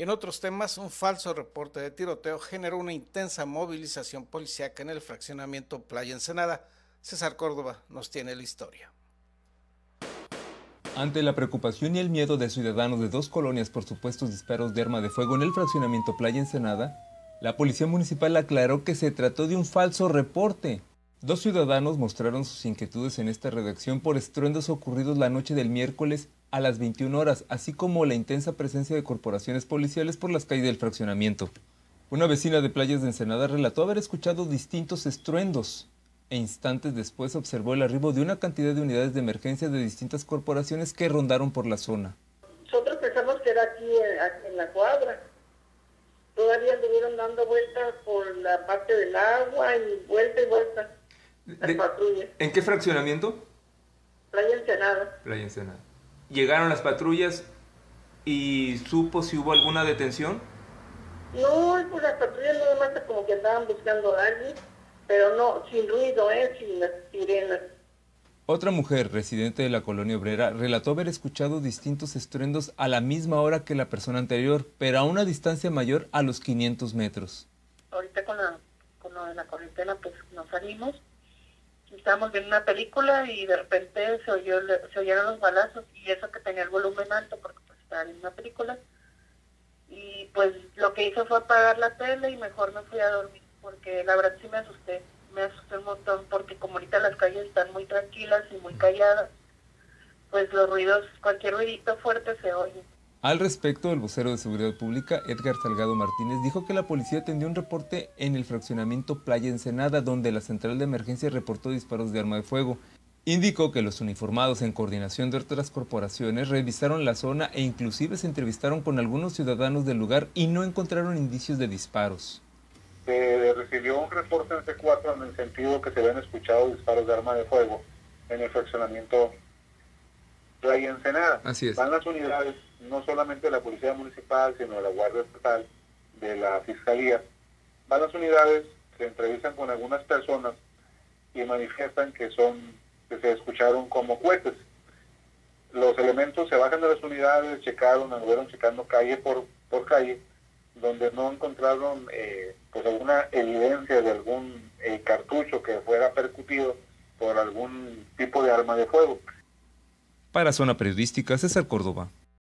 En otros temas, un falso reporte de tiroteo generó una intensa movilización policíaca en el fraccionamiento Playa Ensenada. César Córdoba nos tiene la historia. Ante la preocupación y el miedo de ciudadanos de dos colonias por supuestos disparos de arma de fuego en el fraccionamiento Playa Ensenada, la policía municipal aclaró que se trató de un falso reporte. Dos ciudadanos mostraron sus inquietudes en esta redacción por estruendos ocurridos la noche del miércoles a las 21 horas, así como la intensa presencia de corporaciones policiales por las calles del fraccionamiento. Una vecina de Playas de Ensenada relató haber escuchado distintos estruendos e instantes después observó el arribo de una cantidad de unidades de emergencia de distintas corporaciones que rondaron por la zona. Nosotros pensamos que era aquí en la cuadra todavía anduvieron dando vueltas por la parte del agua y vuelta y vuelta las patrullas. ¿En qué fraccionamiento? Playa Ensenada. Playa Ensenada. ¿Llegaron las patrullas y supo si hubo alguna detención? No, pues las patrullas nada más como que andaban buscando a alguien, pero no, sin ruido, ¿eh? sin las sirenas. Otra mujer, residente de la colonia obrera, relató haber escuchado distintos estruendos a la misma hora que la persona anterior, pero a una distancia mayor a los 500 metros. Ahorita con la, con la cuarentena pues nos salimos, estábamos viendo una película y de repente se, oyó, se oyeron los balazos y eso que tenía el volumen alto porque pues estaba viendo una película. Y pues lo que hice fue apagar la tele y mejor me fui a dormir porque la verdad sí me asusté me asusté un montón porque como ahorita las calles están muy tranquilas y muy calladas, pues los ruidos, cualquier ruidito fuerte se oye. Al respecto, el vocero de Seguridad Pública, Edgar Salgado Martínez, dijo que la policía atendió un reporte en el fraccionamiento Playa Ensenada, donde la central de emergencia reportó disparos de arma de fuego. Indicó que los uniformados, en coordinación de otras corporaciones, revisaron la zona e inclusive se entrevistaron con algunos ciudadanos del lugar y no encontraron indicios de disparos se recibió un reporte en C4 en el sentido que se habían escuchado disparos de arma de fuego en el fraccionamiento Playa Ensenada. Así es. Van las unidades, no solamente de la Policía Municipal, sino de la Guardia Estatal, de la Fiscalía. Van las unidades, se entrevistan con algunas personas y manifiestan que son que se escucharon como cohetes. Los elementos se bajan de las unidades, checaron, anduvieron checando calle por, por calle donde no encontraron eh, pues alguna evidencia de algún eh, cartucho que fuera percutido por algún tipo de arma de fuego. Para Zona Periodística, César Córdoba.